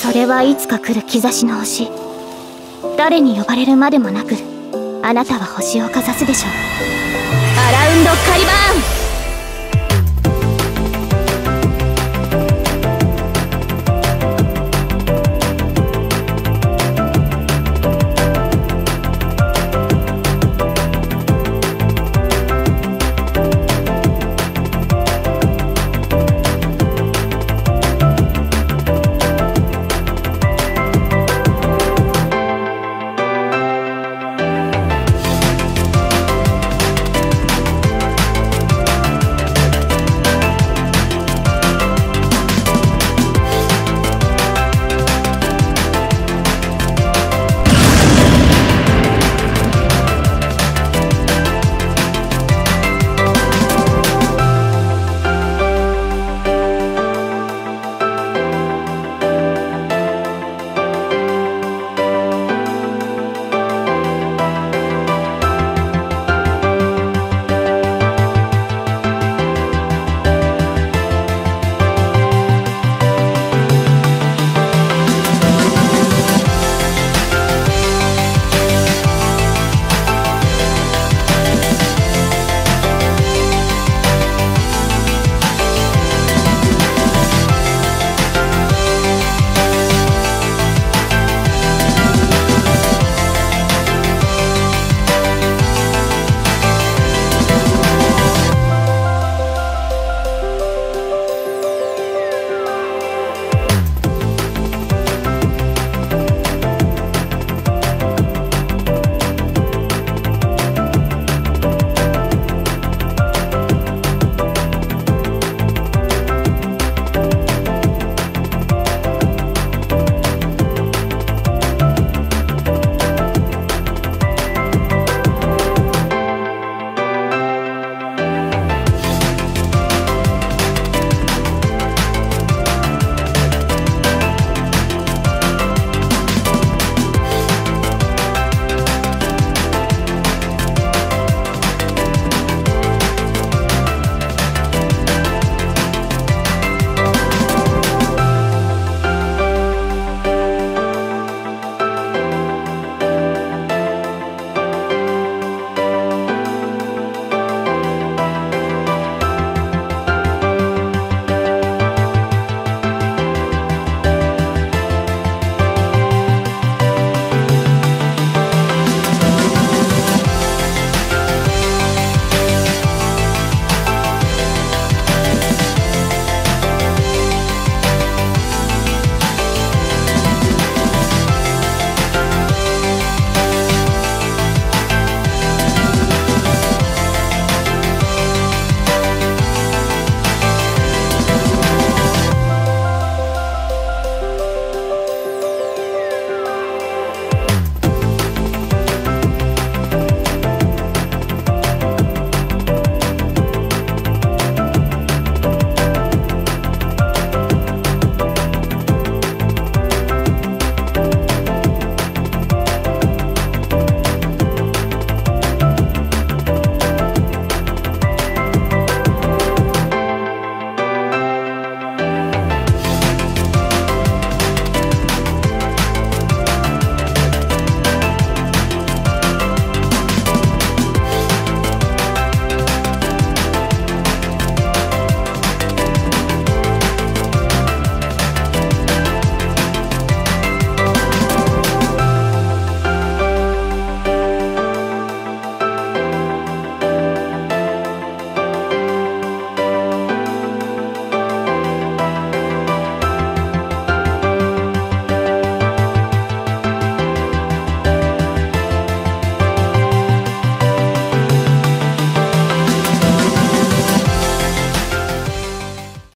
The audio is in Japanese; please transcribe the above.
それはいつか来る兆しの星。誰に呼ばれるまでもなくあなたは星をかざすでしょう。